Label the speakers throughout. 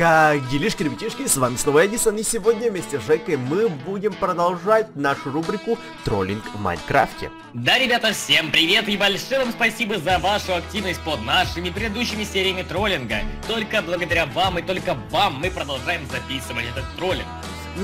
Speaker 1: Как делишки, ребятишки, с вами снова Эдисон, и сегодня вместе с Жекой мы будем продолжать нашу рубрику «Троллинг в Майнкрафте».
Speaker 2: Да, ребята, всем привет и большое вам спасибо за вашу активность под нашими предыдущими сериями троллинга. Только благодаря вам и только вам мы продолжаем записывать этот троллинг.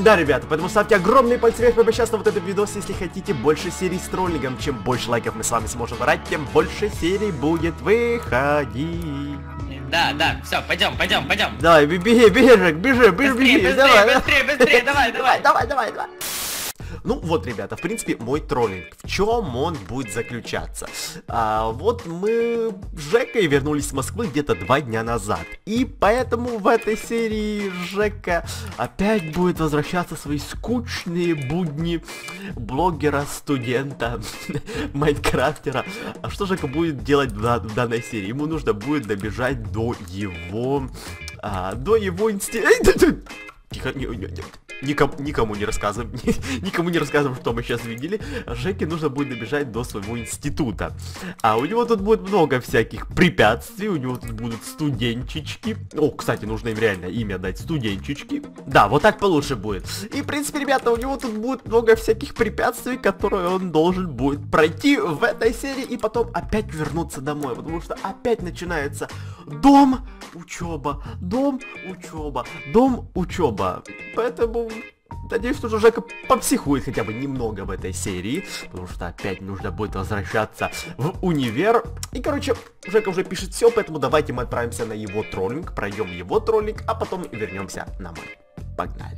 Speaker 1: Да, ребята, поэтому ставьте огромный пальцы вверх прямо сейчас на вот этот видос, если хотите больше серий с троллингом. Чем больше лайков мы с вами сможем брать, тем больше серий будет выходить.
Speaker 2: Да, да, все, пойдем, пойдем, пойдем.
Speaker 1: Давай, беги, беги, Жек, бежи, бежи,
Speaker 2: Быстрее,
Speaker 1: беги,
Speaker 2: быстрее,
Speaker 1: давай.
Speaker 2: быстрее, быстрее, давай, давай.
Speaker 1: давай, давай, давай. Ну вот, ребята, в принципе, мой троллинг. В чем он будет заключаться? А, вот мы с Жекой вернулись с Москвы где-то два дня назад. И поэтому в этой серии Жека опять будет возвращаться в свои скучные будни блогера, студента, майнкрафтера. А что Жека будет делать в, в данной серии? Ему нужно будет добежать до его... а, до его института... Тихо, не- не- не- никому, никому не рассказываем, никому не рассказываем, что мы сейчас видели. Жеке нужно будет добежать до своего института. А у него тут будет много всяких препятствий, у него тут будут студенчички. О, кстати, нужно им реально имя дать, студенчички. Да, вот так получше будет. И, в принципе, ребята, у него тут будет много всяких препятствий, которые он должен будет пройти в этой серии и потом опять вернуться домой, потому что опять начинается дом, учеба, дом, учеба, дом, учеба. Поэтому надеюсь, что Жека попсихует хотя бы немного в этой серии, потому что опять нужно будет возвращаться в универ. И, короче, Жека уже пишет все, поэтому давайте мы отправимся на его троллинг, пройдем его троллинг, а потом вернемся на мой. Погнали.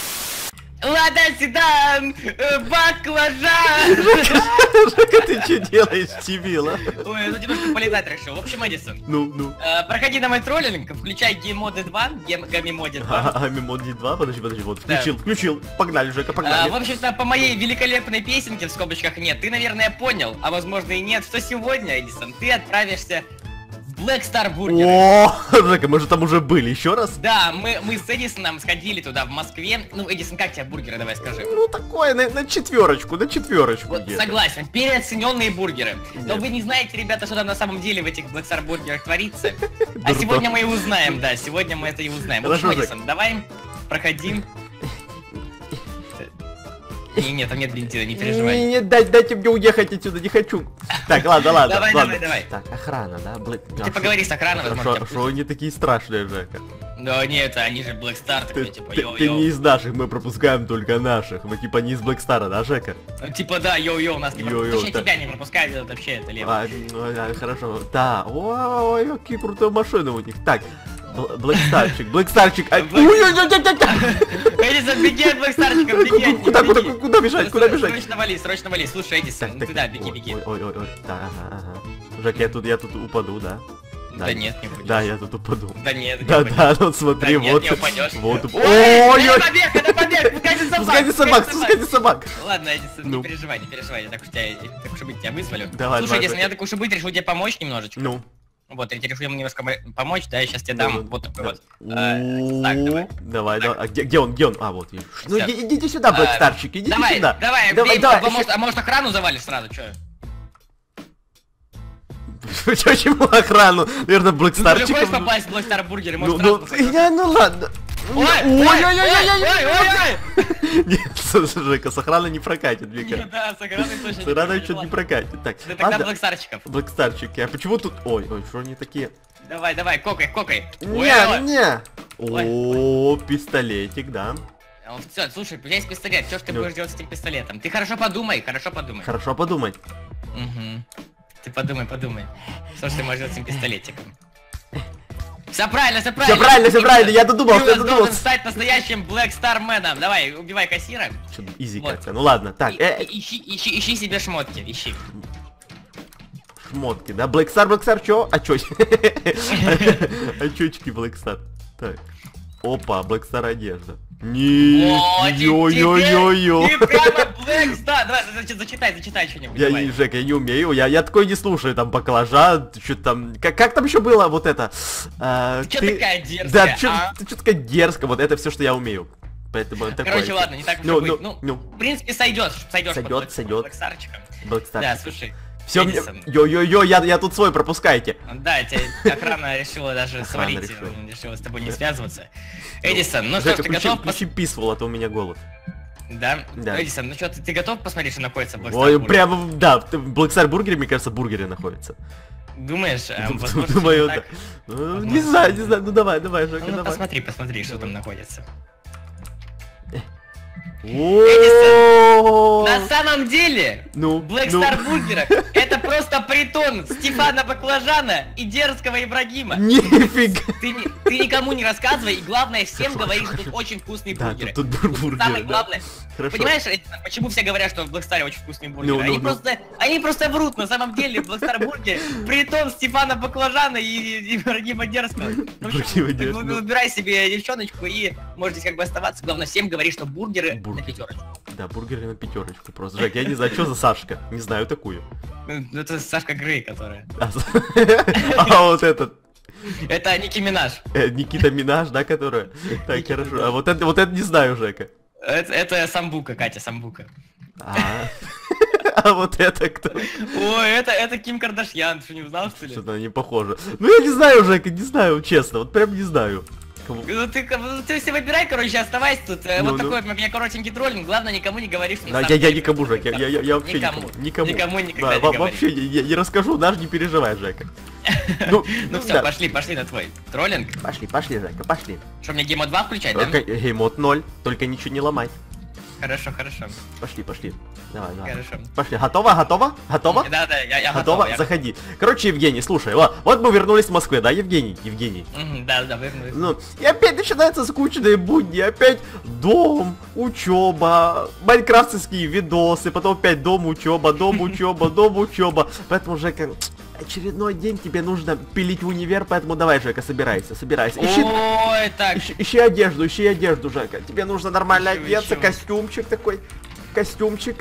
Speaker 2: Ладно, седан, э, баклажан.
Speaker 1: Жека, ты что делаешь, Тибила?
Speaker 2: Ой, я тут немножко полетать решил. В общем, Эдисон,
Speaker 1: Ну, ну.
Speaker 2: э, проходи на мой троллинг, включай геймоды 2, гем, гамимоде 2.
Speaker 1: А, Мемоди 2, подожди, подожди, вот, включил, включил, погнали, Жека,
Speaker 2: А,
Speaker 1: погнали.
Speaker 2: в общем-то, по моей великолепной песенке в скобочках нет, ты, наверное, понял, а возможно и нет, что сегодня, Эдисон, ты отправишься Black Star Burger.
Speaker 1: О, Жека, мы же там уже были, еще раз?
Speaker 2: Да, мы, мы с Эдисоном сходили туда, в Москве. Ну, Эдисон, как тебе бургеры, давай скажи?
Speaker 1: Ну, такое, на, на четверочку, на четверочку
Speaker 2: Вот, согласен, переоцененные бургеры. Но
Speaker 1: Нет.
Speaker 2: вы не знаете, ребята, что там на самом деле в этих Black Star Burger'ах творится. А сегодня мы и узнаем, да, сегодня мы это и узнаем. В общем. Эдисон, давай, проходим. Не, нет, там нет бензина, не переживай.
Speaker 1: Не, не, дай, дайте мне уехать отсюда, не хочу. Так, ладно, ладно,
Speaker 2: Давай,
Speaker 1: ладно.
Speaker 2: давай, давай.
Speaker 1: Так, охрана, да? Блин,
Speaker 2: Ты поговори с охраной, возможно,
Speaker 1: что они такие страшные, Жека?
Speaker 2: Да нет, они же Black Star,
Speaker 1: Ты,
Speaker 2: типа,
Speaker 1: ты- ты
Speaker 2: йоу-йоу.
Speaker 1: не из наших, мы пропускаем только наших. Мы типа не из Black Star'а, да, Жека?
Speaker 2: Ну, Типа, да, йоу-йоу, нас не
Speaker 1: Йоу-йоу,
Speaker 2: пропускают. Точнее, тебя не пропускают, это вообще это лево.
Speaker 1: А, ну, да, хорошо. Да, ой, какие крутые машины у них. Так, Black Star'чик, Black Star'чик.
Speaker 2: Эдисон, беги от Star'чика, беги
Speaker 1: Куда, куда, куда бежать, куда бежать?
Speaker 2: Срочно вали, срочно вали. Слушай, Эдисон, ну
Speaker 1: Так,
Speaker 2: ты
Speaker 1: так,
Speaker 2: да, беги, беги.
Speaker 1: Ой, ой, ой, да, ага, ага. Жек, я тут, я тут упаду, да?
Speaker 2: Да нет, не будешь.
Speaker 1: Да, я тут упаду.
Speaker 2: Да нет, не
Speaker 1: Да,
Speaker 2: упадешь.
Speaker 1: да, ну смотри,
Speaker 2: Да нет,
Speaker 1: вот.
Speaker 2: не упадешь.
Speaker 1: Вот.
Speaker 2: Ой,
Speaker 1: Ой, ой,
Speaker 2: побег, это побег, пускайте собак.
Speaker 1: Пускайте собак, пускайте собак.
Speaker 2: Ладно, Эдисон,
Speaker 1: Ну.
Speaker 2: не переживай, не переживай, я так уж тебя, так уж и быть, тебя вызволю.
Speaker 1: Давай,
Speaker 2: Слушай,
Speaker 1: давай,
Speaker 2: Эдисон,
Speaker 1: давай.
Speaker 2: я так уж и быть, решил тебе помочь немножечко.
Speaker 1: Ну.
Speaker 2: Вот, я тебе решил ему немножко мо- помочь, да, я сейчас тебе дам вот такой вот. э, так, давай.
Speaker 1: Давай, давай. А где, где он, где он? А, вот, вижу. Ну идите сюда,
Speaker 2: А,
Speaker 1: Блэкстарчик, идите
Speaker 2: Давай,
Speaker 1: сюда.
Speaker 2: давай,
Speaker 1: давай, давай.
Speaker 2: а может- а охрану завалишь сразу, чё?
Speaker 1: Почему охрану? Наверное,
Speaker 2: Ну, ты хочешь
Speaker 1: Блэкстарчик.
Speaker 2: попасть в Burger,
Speaker 1: Ну,
Speaker 2: может
Speaker 1: ну, я, ну ладно.
Speaker 2: Ой,
Speaker 1: Ой, ой, ой, ой,
Speaker 2: ой,
Speaker 1: ой,
Speaker 2: ой, ой,
Speaker 1: Нет, Жека, с охраной не прокатит. Вика.
Speaker 2: Да, с охраной точно
Speaker 1: С охраной
Speaker 2: не
Speaker 1: что-то не прокатит. Так,
Speaker 2: Да тогда Starчиков.
Speaker 1: Блэкстарчики, а почему тут... Ой, ой, что они такие?
Speaker 2: Давай, давай, кокай, кокай.
Speaker 1: Не, не. О, пистолетик, да.
Speaker 2: Все, слушай, у тебя есть пистолет, что ж ты будешь делать с этим пистолетом? Ты хорошо подумай, хорошо подумай.
Speaker 1: Хорошо подумать.
Speaker 2: Мгм. Ты подумай, подумай. Что ж ты можешь делать с этим пистолетиком? Все правильно, все правильно.
Speaker 1: Все правильно, все правильно, я
Speaker 2: ты
Speaker 1: я додумался.
Speaker 2: должен стать настоящим Black Star Man'ом. Давай, убивай кассира.
Speaker 1: Чё, easy
Speaker 2: Вот.
Speaker 1: как-то. Ну ладно, так,
Speaker 2: И-
Speaker 1: э,
Speaker 2: ищи, ищи, ищи себе шмотки, ищи.
Speaker 1: шмотки, да? Black Star, Black Star, чё? А чё? Очечки Black Star. Так. Опа, Black Star одежда. Не, ё-ё-ё-ё.
Speaker 2: Ты прямо Star. Давай, зач- зачитай, зачитай что-нибудь.
Speaker 1: Я, не, Жека, я не умею, я, я такой не слушаю, там, баклажан, что там, как, как там еще было, вот это? а,
Speaker 2: Ты чё такая дерзкая,
Speaker 1: Да, чё,
Speaker 2: а?
Speaker 1: ты чё такая дерзкая, вот это все, что я умею. Поэтому такое.
Speaker 2: Короче, ладно, не так уж
Speaker 1: Ну, ну,
Speaker 2: Ну,
Speaker 1: ну.
Speaker 2: в принципе, сойдет, сойдешь
Speaker 1: Сойдёт, сойдёт.
Speaker 2: Старчиком.
Speaker 1: Блэкстар.
Speaker 2: Да, слушай.
Speaker 1: Все, йо-йо-йо, я, я тут свой, пропускайте.
Speaker 2: Да, тебя охрана решила даже свалить,
Speaker 1: решила.
Speaker 2: решила с тобой не связываться. Эдисон, ну что ты готов?
Speaker 1: включи писфул, а то у меня голод.
Speaker 2: Да?
Speaker 1: Да.
Speaker 2: Эдисон, ну что, ты, ты готов посмотреть, что находится в Star
Speaker 1: Ой, прямо, да, в Star Burger, мне кажется, бургеры находятся.
Speaker 2: Думаешь, э,
Speaker 1: Думаю, да. Ну, Не знаю, не знаю, ну давай, давай, Жека,
Speaker 2: Ну,
Speaker 1: давай.
Speaker 2: посмотри, посмотри, что там находится.
Speaker 1: О,
Speaker 2: На самом деле,
Speaker 1: Ну,
Speaker 2: Black
Speaker 1: ну.
Speaker 2: Star это просто притон Стефана Баклажана и дерзкого Ибрагима.
Speaker 1: Нифига.
Speaker 2: Ты, ты никому не рассказывай, и главное, всем говори, что тут очень вкусные
Speaker 1: Да,
Speaker 2: бургеры.
Speaker 1: тут, тут бур- бургеры,
Speaker 2: Самое
Speaker 1: да.
Speaker 2: главное,
Speaker 1: Хорошо.
Speaker 2: понимаешь, Эдисон, почему все говорят, что в Star очень вкусные бургеры?
Speaker 1: Ну, ну,
Speaker 2: они,
Speaker 1: ну.
Speaker 2: Просто, они просто врут, на самом деле, Star Burger притон Стефана Баклажана и, и Ибрагима Дерзкого. Ну, вы- выбирай себе девчоночку и можете как бы оставаться. Главное, всем говори, что бургеры на
Speaker 1: Бургеры.
Speaker 2: пятерочку.
Speaker 1: Да, бургеры на пятерочку просто. Жек, я не знаю, что за Сашка. Не знаю такую.
Speaker 2: Ну, Это Сашка Грей, которая.
Speaker 1: А, а вот этот,
Speaker 2: Это Ники Минаж.
Speaker 1: э, Никита Минаж, да, которая? Так, хорошо. А вот это, вот это не знаю, Жека.
Speaker 2: Это, это Самбука, Катя Самбука.
Speaker 1: А, а вот это кто?
Speaker 2: Ой, это, это Ким Кардашьян, ты что, не узнал, что ли?
Speaker 1: Что-то не похоже. Ну я не знаю, Жека, не знаю, честно, вот прям не знаю. Кого-
Speaker 2: Ну ты, ну, ты все выбирай, короче, оставайся тут. Э,
Speaker 1: Ну,
Speaker 2: вот
Speaker 1: ну.
Speaker 2: такой у меня коротенький троллинг. Главное, никому не говори, что
Speaker 1: Да, я, я никому. Жек, я, я, я вообще
Speaker 2: Никому.
Speaker 1: никому. Никому.
Speaker 2: Никогда
Speaker 1: Да,
Speaker 2: не
Speaker 1: во-
Speaker 2: говори.
Speaker 1: Вообще не, не- расскажу, даже не переживай, Жека. Ну,
Speaker 2: Ну все,
Speaker 1: да.
Speaker 2: пошли, пошли на твой троллинг.
Speaker 1: Пошли, пошли, Жека, пошли.
Speaker 2: Что, мне Геймо 2 включать, да?
Speaker 1: Только геймод 0, только ничего не ломать.
Speaker 2: Хорошо, хорошо.
Speaker 1: Пошли, пошли. Давай, давай.
Speaker 2: Хорошо.
Speaker 1: Пошли. Готова? Готова? Готова?
Speaker 2: Да, да, я, я
Speaker 1: Готова?
Speaker 2: готов. я-
Speaker 1: Заходи. Короче, Евгений, слушай, вот, вот мы вернулись в Москву, да, Евгений? Евгений.
Speaker 2: Мгм, Да, да, вернулись.
Speaker 1: Ну, и опять начинаются скучные будни, опять дом, учеба, майнкрафтские видосы, потом опять дом, учеба, дом, учеба, дом, учеба. Поэтому, Жека, очередной день тебе нужно пилить в универ, поэтому давай, Жека, собирайся, собирайся. Ищи,
Speaker 2: Ой, так.
Speaker 1: ищи, ищи одежду, ищи одежду, Жека. Тебе нужно нормально
Speaker 2: Ищу,
Speaker 1: одеться,
Speaker 2: ищу.
Speaker 1: костюмчик такой, костюмчик.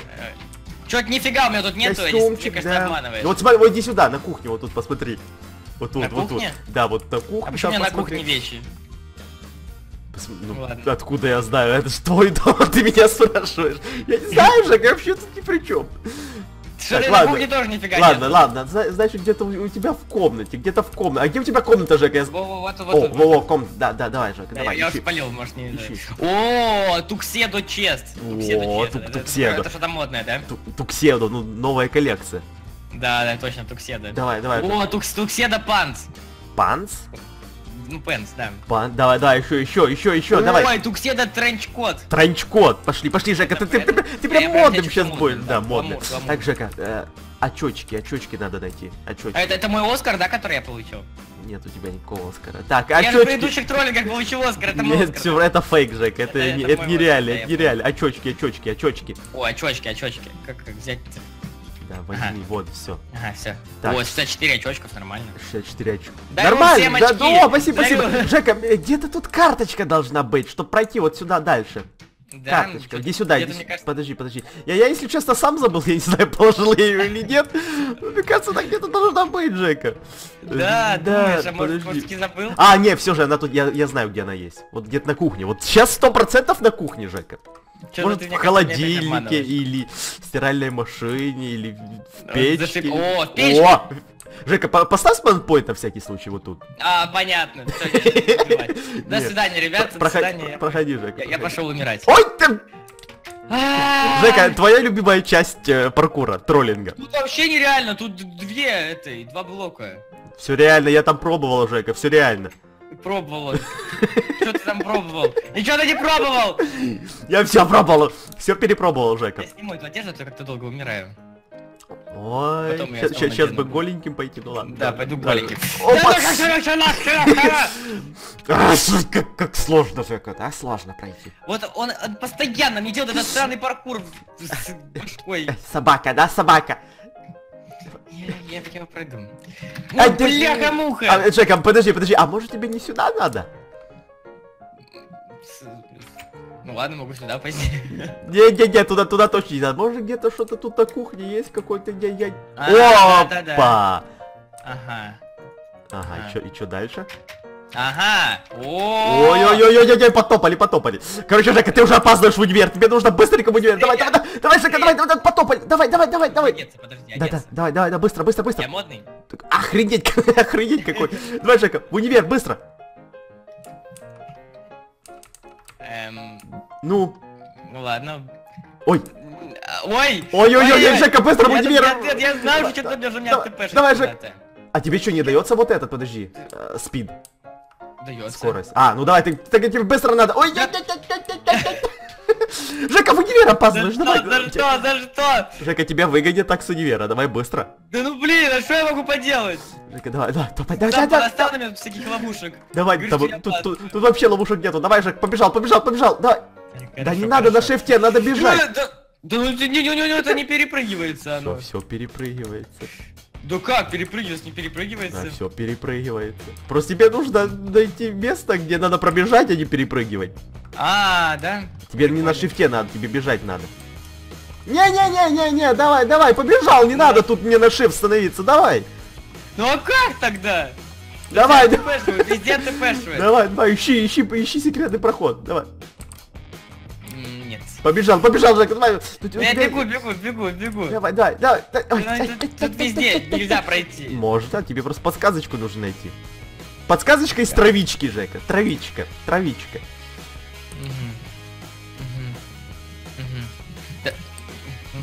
Speaker 2: Чё-то нифига у меня тут нету,
Speaker 1: Костюмчик,
Speaker 2: кажется,
Speaker 1: да.
Speaker 2: обманываешь.
Speaker 1: Ну Вот смотри, вот иди сюда, на кухню, вот тут посмотри. Вот тут,
Speaker 2: На
Speaker 1: вот
Speaker 2: кухне?
Speaker 1: тут. Да, вот на кухне.
Speaker 2: А почему у меня на кухне вещи?
Speaker 1: Ну,
Speaker 2: Ладно.
Speaker 1: откуда я знаю? Это ж твой дом, ты меня спрашиваешь. Я не знаю, Жек, я вообще тут ни при чем. Так,
Speaker 2: ты
Speaker 1: ладно.
Speaker 2: кухне тоже нифига
Speaker 1: Ладно,
Speaker 2: нету?
Speaker 1: ладно, зна- значит где-то у у тебя в комнате, где-то в комнате. А где у тебя комната, Жека? Я
Speaker 2: Во, во, Вот,
Speaker 1: О,
Speaker 2: вот, вот,
Speaker 1: во, во, комната, да, да, давай, Жека,
Speaker 2: Да,
Speaker 1: давай,
Speaker 2: я
Speaker 1: ищи.
Speaker 2: уж полил, может не
Speaker 1: Ищи.
Speaker 2: О, Тукседо Чест.
Speaker 1: О, Тукседо.
Speaker 2: Это что-то модное, да?
Speaker 1: Ту- Тукседо, ну, новая коллекция.
Speaker 2: Да, да, точно, Тукседо.
Speaker 1: Давай, давай.
Speaker 2: О, Тукс, Тукседо Панц.
Speaker 1: Панц?
Speaker 2: Ну, Пенс, да.
Speaker 1: Пан, давай, давай, еще, еще, еще, еще, давай.
Speaker 2: Ой, Тукседо Тренчкот.
Speaker 1: Транчкот, пошли, пошли, Жека, ты, ты, ты, ты прям модным сейчас будешь.
Speaker 2: да,
Speaker 1: модным. Так, Жека, э, очечки, очечки надо найти. Очечки.
Speaker 2: А это, это мой Оскар, да, который я получил?
Speaker 1: Нет у тебя никакого Оскара. Так,
Speaker 2: Я же в предыдущих троллингах получил Оскар, это мой
Speaker 1: Нет, всё, это фейк, Жек, это,
Speaker 2: Это- это
Speaker 1: это нереально, это нереально. Очечки, очечки, очечки.
Speaker 2: О, очочки, очочки. Как, как взять -то?
Speaker 1: Да, возьми,
Speaker 2: Ага.
Speaker 1: вот, все.
Speaker 2: Ага, все.
Speaker 1: Так.
Speaker 2: Вот, 64 очочков, нормально.
Speaker 1: 64 очка.
Speaker 2: Дарю
Speaker 1: Нормально,
Speaker 2: всем
Speaker 1: да,
Speaker 2: очки.
Speaker 1: да, спасибо,
Speaker 2: Дарю.
Speaker 1: спасибо. Жека, э, где-то тут карточка должна быть, чтобы пройти вот сюда дальше.
Speaker 2: Да,
Speaker 1: Карточка,
Speaker 2: чё-то
Speaker 1: иди сюда, иди сюда.
Speaker 2: кажется,
Speaker 1: Подожди, подожди. Я, я, если честно, сам забыл, я не знаю, положил я ее или нет. Мне кажется, она где-то должна быть, Жека.
Speaker 2: Да,
Speaker 1: Э,
Speaker 2: думаешь, а может, может, забыл?
Speaker 1: А, не, все же, она тут, я, я знаю, где она есть. Вот где-то на кухне. Вот сейчас сто процентов на кухне, Жека.
Speaker 2: Чё-то
Speaker 1: Может, в холодильнике, или в стиральной машине, или в
Speaker 2: Вот
Speaker 1: печке.
Speaker 2: зашиб- О, в печке!
Speaker 1: О! Жека, по- поставь спанпоинт на всякий случай вот тут.
Speaker 2: А, понятно. Всё. До свидания, ребята, до свидания.
Speaker 1: проходи, Жека.
Speaker 2: Я- Я пошел умирать.
Speaker 1: Ой, ты... Жека, твоя любимая часть э, паркура, троллинга.
Speaker 2: Тут вообще нереально, тут две этой, два блока.
Speaker 1: Все реально, я там пробовал, Жека, все реально.
Speaker 2: Пробовал. Что ты там пробовал? Ничего ты не пробовал!
Speaker 1: Я все пробовал, все перепробовал, Жека.
Speaker 2: Я сниму эту одежду, а то как-то долго умираю.
Speaker 1: Ой,
Speaker 2: я
Speaker 1: сейчас бы голеньким пойти, ну ладно.
Speaker 2: Да, пойду голеньким. Как?
Speaker 1: А, сложно, Жека, да, сложно пройти.
Speaker 2: Вот он постоянно мне делает этот странный паркур с башкой.
Speaker 1: Собака, да, собака?
Speaker 2: Я, я его пройду.
Speaker 1: А,
Speaker 2: Ой,
Speaker 1: ты-
Speaker 2: бляха-муха!
Speaker 1: А, Жека, подожди, подожди, а может тебе не сюда надо?
Speaker 2: Ну ладно, могу сюда пойти.
Speaker 1: Не-не-не, туда, туда точно не надо. Может где-то что-то тут на кухне есть какой-то я я.
Speaker 2: А.
Speaker 1: Опа!
Speaker 2: Ага.
Speaker 1: Ага,
Speaker 2: А.
Speaker 1: и чё, и чё дальше?
Speaker 2: Ага.
Speaker 1: Ой-ой-ой-ой-ой, потопали, потопали. Короче, Жека, ты уже опаздываешь в универ, тебе нужно быстренько в универ. Давай, давай, давай, давай, Жека, давай, давай, потопали. Давай, давай, давай, давай. Да, да,
Speaker 2: одеться.
Speaker 1: давай, давай, да, быстро, быстро, быстро.
Speaker 2: Я модный?
Speaker 1: Охренеть, охренеть какой. Давай, Жека, в универ, быстро.
Speaker 2: Эм,
Speaker 1: Ну,
Speaker 2: ну ладно.
Speaker 1: ой,
Speaker 2: Ой!
Speaker 1: Ой-ой-ой, Жека, быстро в универ.
Speaker 2: Я, знаю, что ты меня ТПшит
Speaker 1: давай, Жек.
Speaker 2: куда-то.
Speaker 1: а тебе что, не дается вот этот, подожди, э, спид,
Speaker 2: Дается.
Speaker 1: скорость? А, ну давай, ты, так тебе быстро надо. Ой, ой, ой, ой, ой. Жека, в универ
Speaker 2: За
Speaker 1: опаздываешь,
Speaker 2: что,
Speaker 1: давай.
Speaker 2: за что, за что?
Speaker 1: Жека, тебя выгонят так с универа, давай быстро.
Speaker 2: Да ну блин, а что я могу поделать?
Speaker 1: Жека, давай, давай, давай, давай,
Speaker 2: Там
Speaker 1: давай,
Speaker 2: оставь меня всяких ловушек.
Speaker 1: Давай,
Speaker 2: Говоришь,
Speaker 1: там,
Speaker 2: я
Speaker 1: тут,
Speaker 2: опасный.
Speaker 1: тут, тут вообще ловушек нету, давай, Жек, побежал, побежал, побежал, давай. да
Speaker 2: Хорошо,
Speaker 1: не надо на
Speaker 2: хорошо.
Speaker 1: шифте, надо
Speaker 2: Да,
Speaker 1: бежать.
Speaker 2: да, да ну не, не, не, не, это не перепрыгивается
Speaker 1: Все,
Speaker 2: оно.
Speaker 1: все перепрыгивается.
Speaker 2: Да как перепрыгивается, не перепрыгивается?
Speaker 1: Да, все перепрыгивается. Просто тебе нужно найти место, где надо пробежать, а не перепрыгивать.
Speaker 2: А, да?
Speaker 1: Тебе не на шифте надо, тебе бежать надо. Не-не-не-не-не, давай, давай, побежал, не надо тут мне на шифт становиться, давай.
Speaker 2: Ну а как тогда?
Speaker 1: Давай, давай,
Speaker 2: везде ТПшивает.
Speaker 1: давай, давай, ищи, ищи, ищи секретный проход, давай. Побежал, побежал, Жека, давай. Тут
Speaker 2: Я
Speaker 1: тебя-
Speaker 2: бегу, бегу, бегу, бегу.
Speaker 1: Давай, давай, давай.
Speaker 2: Ну, Тут везде нельзя пройти.
Speaker 1: Может, а тебе просто подсказочку нужно найти. Подсказочка из травички, Жека. Травичка, травичка.
Speaker 2: Мгм.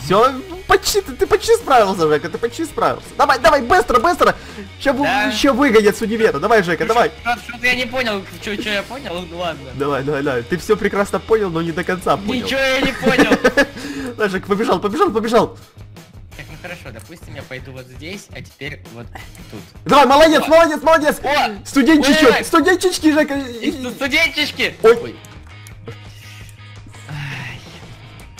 Speaker 1: Все, почти, ты, ты почти справился, Жека, ты почти справился. Давай, давай, быстро, быстро. Сейчас
Speaker 2: Да.
Speaker 1: еще выгонят с универа. Давай, Жека, давай.
Speaker 2: Что- Что-то я не понял, что я понял, ну ладно.
Speaker 1: Давай, давай, давай. Ты все прекрасно понял, но не до конца понял.
Speaker 2: Ничего я не понял.
Speaker 1: Давай, Жека, побежал, побежал, побежал.
Speaker 2: Так, ну хорошо, допустим, я пойду вот здесь, а теперь вот тут.
Speaker 1: Давай, молодец,
Speaker 2: О.
Speaker 1: молодец, молодец.
Speaker 2: О.
Speaker 1: Студенчичок,
Speaker 2: Ой.
Speaker 1: студенчички, Жека.
Speaker 2: И сту- студенчишки!
Speaker 1: Ой.
Speaker 2: Ай,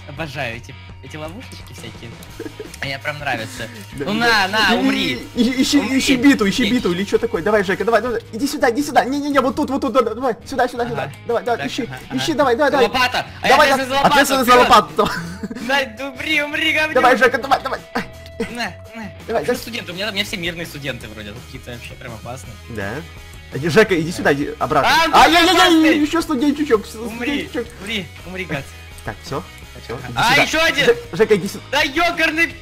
Speaker 2: Обожаю эти, эти ловушечки всякие. Мне прям нравятся.
Speaker 1: Да,
Speaker 2: Ну на, на, умри.
Speaker 1: Ищи, ищи биту, ищи биту или что такое. Давай, Жека, давай, давай. Иди сюда, иди сюда. Не-не-не, вот тут, вот тут, да, давай, сюда, сюда, сюда. Давай, давай, ищи, ищи, давай, давай, давай.
Speaker 2: Лопата! А
Speaker 1: Давай,
Speaker 2: я
Speaker 1: да,
Speaker 2: ответственный за лопату! умри, умри, говнюк!
Speaker 1: Давай, Жека, давай, давай.
Speaker 2: На, на.
Speaker 1: Давай, да.
Speaker 2: студенты? У меня, у меня все мирные студенты вроде, тут какие-то вообще прям опасные.
Speaker 1: Да. Жека, иди сюда, иди обратно.
Speaker 2: А,
Speaker 1: А, я, я, я, еще студенчичок.
Speaker 2: Умри, умри, умри, гад.
Speaker 1: Так, все, все.
Speaker 2: А, еще один!
Speaker 1: Жека, иди сюда.
Speaker 2: Да ёкарный!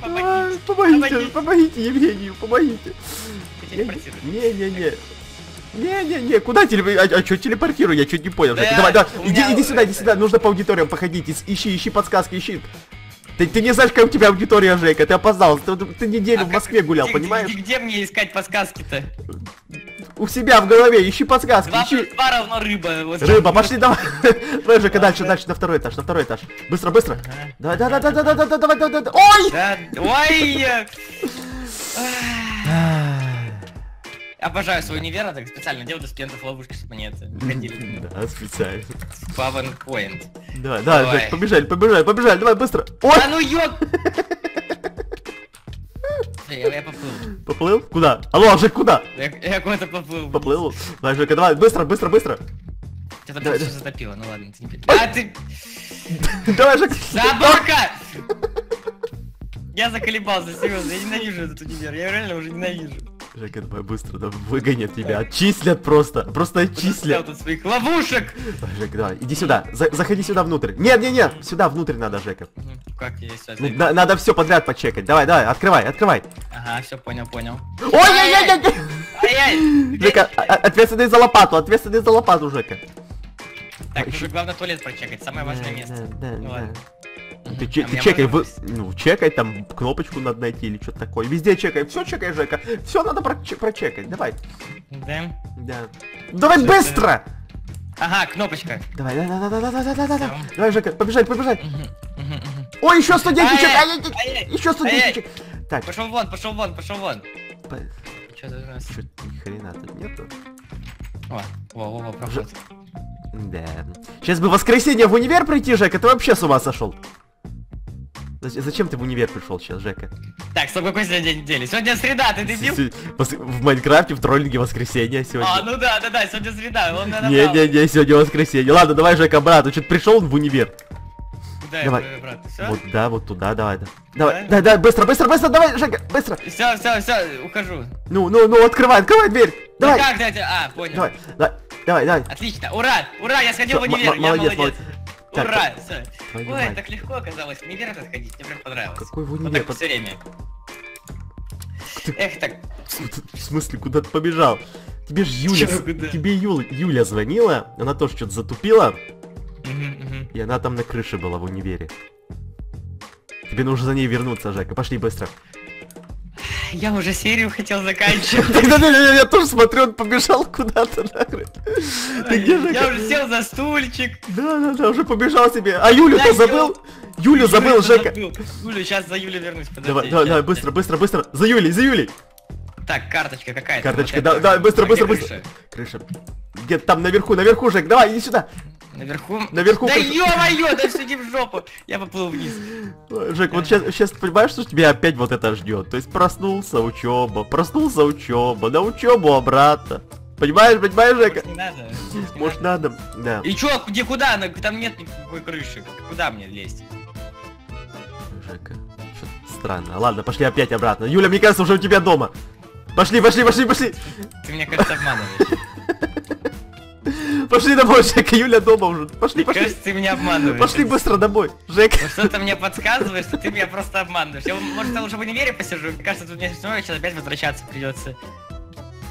Speaker 2: Помоги,
Speaker 1: Помогите,
Speaker 2: Помоги.
Speaker 1: помогите Евгению, помогите. Не-не-не. Не-не-не, куда телепортирую? А, а что телепортирую? Я чуть не понял.
Speaker 2: Да.
Speaker 1: Давай, давай, иди, иди сюда, иди сюда, нужно по аудиториям походить, ищи, ищи подсказки, ищи. Ты, ты не знаешь, как у тебя аудитория, Жека, ты опоздал, ты, ты неделю
Speaker 2: А
Speaker 1: в
Speaker 2: как-
Speaker 1: Москве гулял,
Speaker 2: где-
Speaker 1: понимаешь?
Speaker 2: Где, где мне искать подсказки-то?
Speaker 1: У себя в голове, ищи подсказки,
Speaker 2: Два
Speaker 1: ищи.
Speaker 2: плюс два равно рыба. Вот
Speaker 1: Рыба, пошли, давай. Жека, дальше, дальше, на второй этаж, на второй этаж. Быстро, быстро.
Speaker 2: Ага.
Speaker 1: Давай, давай, давай, давай, давай, давай, давай, давай. Ой!
Speaker 2: Да, ой! Обожаю свой универ, я так специально делаю для студентов ловушки, чтобы они это ходили.
Speaker 1: Да, специально.
Speaker 2: Паван Point.
Speaker 1: Давай, давай, побежали, побежали, побежали, давай, быстро. Ой!
Speaker 2: Да ну ёк! Я, я поплыл.
Speaker 1: Поплыл? Куда? Алло, Жек, куда?
Speaker 2: Я, я куда-то поплыл.
Speaker 1: Поплыл? Давай, Жека, давай, быстро, быстро, быстро.
Speaker 2: Тебя там все затопило, ну ладно, ты не пи- А ты...
Speaker 1: Давай, Жек.
Speaker 2: Собака! Я заколебался, серьезно, я ненавижу этот универ, я реально уже ненавижу.
Speaker 1: Жека, давай быстро, да, выгонят тебя, отчислят просто, просто отчислят.
Speaker 2: тут своих ловушек!
Speaker 1: Жека, давай, иди сюда, за- заходи сюда внутрь. Нет, нет, нет, сюда внутрь надо, Жека.
Speaker 2: Как я
Speaker 1: Ну,
Speaker 2: зайду?
Speaker 1: на- надо все подряд почекать. Давай, давай, открывай, открывай.
Speaker 2: Ага, все понял, понял.
Speaker 1: Ой-ой-ой-ой!
Speaker 2: Ай-яй!
Speaker 1: Жека, а- а- ответственный за лопату, ответственный за лопату, Жека.
Speaker 2: Так, нужно главное туалет прочекать, самое важное место.
Speaker 1: Да, да,
Speaker 2: Ну.
Speaker 1: Ты, че-
Speaker 2: А
Speaker 1: ты чекай, вы, ну, чекай, там кнопочку надо найти или что-то такое. Везде чекай, все чекай, Жека. Все надо проче- прочекать, давай.
Speaker 2: Да?
Speaker 1: Да. Давай
Speaker 2: Всё,
Speaker 1: быстро!
Speaker 2: Ага, кнопочка.
Speaker 1: Давай, да, да, да, да, да, да, да, да, да. Давай, Жека, побежать, побежать. Ой, еще студентичек! Ай-яй-яй,
Speaker 2: ай-яй,
Speaker 1: Еще студентичек! Так,
Speaker 2: Пошел вон, пошел вон, пошел вон. Что за раз?
Speaker 1: что ни хрена тут нету.
Speaker 2: О, во, во, во, проход.
Speaker 1: Да. Сейчас бы в воскресенье в универ прийти, Жека, ты вообще с ума сошел. Зач- Зачем ты в универ пришел сейчас, Жека?
Speaker 2: Так, стоп, какой сегодня день недели? Сегодня среда, ты дебил?
Speaker 1: В Майнкрафте, в троллинге воскресенье
Speaker 2: А,
Speaker 1: сегодня.
Speaker 2: ну да, да, да, сегодня среда, он.
Speaker 1: Не-не-не, сегодня воскресенье. Ладно, давай, Жека, обратно. Что-то пришел в универ.
Speaker 2: Куда
Speaker 1: Давай.
Speaker 2: брат? Все?
Speaker 1: Вот, да, вот туда, давай, да. Давай,
Speaker 2: Да?
Speaker 1: дай, быстро, быстро, быстро, давай, Жека, быстро.
Speaker 2: Все, все, все, ухожу.
Speaker 1: Ну, ну, ну, открывай, открывай дверь.
Speaker 2: Ну
Speaker 1: Давай,
Speaker 2: как, дядя? А, понял.
Speaker 1: давай, давай, давай.
Speaker 2: Отлично, ура, ура, я сходил в универ, я
Speaker 1: молодец,
Speaker 2: молодец.
Speaker 1: Так,
Speaker 2: Ура, все. Ой,
Speaker 1: мать.
Speaker 2: так легко оказалось в универ сходить, мне прям понравилось.
Speaker 1: Какой в
Speaker 2: Вот
Speaker 1: универ?
Speaker 2: так все время.
Speaker 1: Ты-
Speaker 2: Эх, так,
Speaker 1: В смысле, куда ты побежал? Тебе ж Юля,
Speaker 2: Чё,
Speaker 1: тебе Юля, Юля звонила, она тоже что-то затупила, и она там на крыше была в универе. Тебе нужно за ней вернуться, Жека, пошли быстро.
Speaker 2: Я уже серию хотел заканчивать.
Speaker 1: Да, да, да, Я тоже смотрю, он побежал куда-то
Speaker 2: Я уже сел за стульчик.
Speaker 1: Да, да, да, уже побежал себе. А Юлю-то забыл? Юлю забыл, Жека.
Speaker 2: Юлю, сейчас за Юлю вернусь, подожди.
Speaker 1: Давай, давай, быстро, быстро, быстро. За Юлей, за Юлей.
Speaker 2: Так, карточка какая-то.
Speaker 1: Карточка,
Speaker 2: вот
Speaker 1: да,
Speaker 2: это.
Speaker 1: да, быстро, быстро, быстро.
Speaker 2: крыша?
Speaker 1: Где-то там наверху, наверху, Жек, давай, иди сюда.
Speaker 2: Наверху?
Speaker 1: Наверху
Speaker 2: Да ё-моё, да все иди в жопу. Я поплыл вниз.
Speaker 1: Жек, вот сейчас, понимаешь, что тебя опять вот это ждет? То есть проснулся, учеба, проснулся, учеба, на учебу обратно. Понимаешь, понимаешь, Жека?
Speaker 2: Может, не надо? Может, не надо?
Speaker 1: надо? Да.
Speaker 2: И чё, где, куда? Там нет никакой крыши. Куда мне лезть?
Speaker 1: Жека, что странно. Ладно, пошли опять обратно. Юля, мне кажется, уже у тебя дома. Пошли, пошли, пошли, пошли.
Speaker 2: Ты меня, кажется, обманываешь.
Speaker 1: Пошли домой, Жека, Юля дома уже. Пошли, пошли.
Speaker 2: Кажется, ты меня обманываешь.
Speaker 1: Пошли быстро домой. Жека.
Speaker 2: Что-то мне подсказывает, что ты меня просто обманываешь. Я, может, я лучше в универе посижу. Мне кажется, тут мне снова сейчас опять возвращаться придется.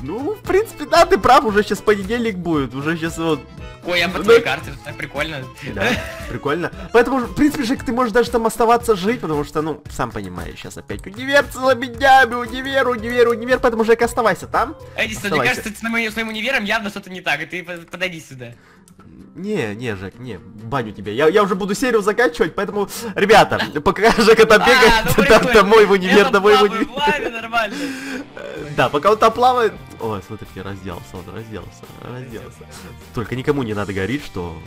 Speaker 1: Ну, в принципе, да, ты прав, уже сейчас понедельник будет, уже сейчас вот,
Speaker 2: Ой, я по
Speaker 1: Ну,
Speaker 2: твоей карте, так прикольно.
Speaker 1: да, прикольно. Поэтому, в принципе, Жек, ты можешь даже там оставаться жить, потому что, ну, сам понимаешь, сейчас опять универ целыми днями, универ, универ, универ, поэтому, Жек, оставайся там.
Speaker 2: Эдисон, мне кажется, с моим, универом явно что-то не так, и ты по- подойди сюда.
Speaker 1: Не, не, Жек, не, баню тебе. Я, я уже буду серию заканчивать, поэтому, ребята, пока Жека там
Speaker 2: А,
Speaker 1: бегает,
Speaker 2: ну
Speaker 1: домой в универ, домой в универ. Да, пока он там плавает... Ой, смотрите, разделся он, разделся, разделся. Только никому не надо говорить, что...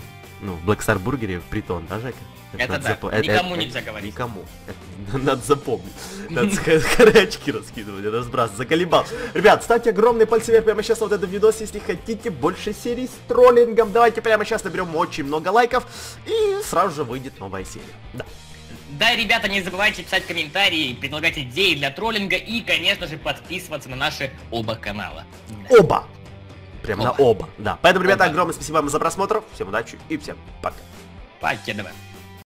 Speaker 1: Ну, в Black Star Бургере притон, да, Жека?
Speaker 2: Это
Speaker 1: надо
Speaker 2: да,
Speaker 1: запо-
Speaker 2: никому нельзя говорить.
Speaker 1: Никому. Это надо запомнить. Надо хорячки раскидывать, разбрасывать, заколебал. Ребят, ставьте огромные пальцы вверх прямо сейчас вот этот видос, если хотите больше серий с троллингом. Давайте прямо сейчас наберем очень много лайков, и сразу же выйдет новая серия. Да.
Speaker 2: Да, ребята, не забывайте писать комментарии, предлагать идеи для троллинга и, конечно же, подписываться на наши оба канала.
Speaker 1: Оба. Прям на
Speaker 2: Оба.
Speaker 1: оба, да. Поэтому, ребята,
Speaker 2: Оба.
Speaker 1: огромное спасибо вам за просмотр, всем удачи и всем пока.
Speaker 2: Покедова.